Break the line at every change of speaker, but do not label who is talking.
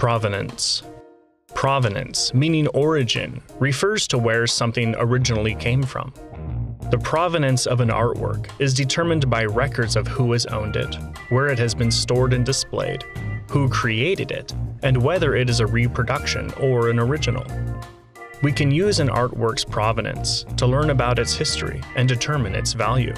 Provenance. Provenance, meaning origin, refers to where something originally came from. The provenance of an artwork is determined by records of who has owned it, where it has been stored and displayed, who created it, and whether it is a reproduction or an original. We can use an artwork's provenance to learn about its history and determine its value.